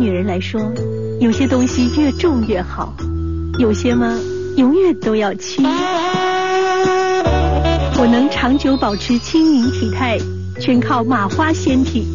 女人来说，有些东西越重越好，有些嘛，永远都要轻。我能长久保持轻盈体态，全靠马花仙体。